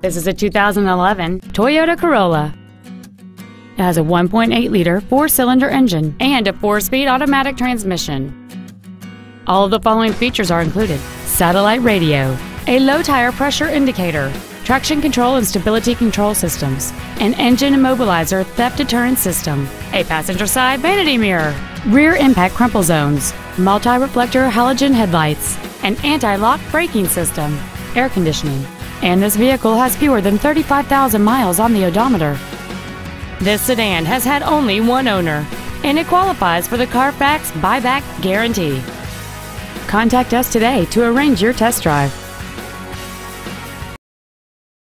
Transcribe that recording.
This is a 2011 Toyota Corolla. It has a 1.8-liter four-cylinder engine and a four-speed automatic transmission. All of the following features are included. Satellite radio, a low tire pressure indicator, traction control and stability control systems, an engine immobilizer theft deterrent system, a passenger side vanity mirror, rear impact crumple zones, multi-reflector halogen headlights, an anti-lock braking system, air conditioning, and this vehicle has fewer than 35,000 miles on the odometer. This sedan has had only one owner, and it qualifies for the Carfax buyback guarantee. Contact us today to arrange your test drive.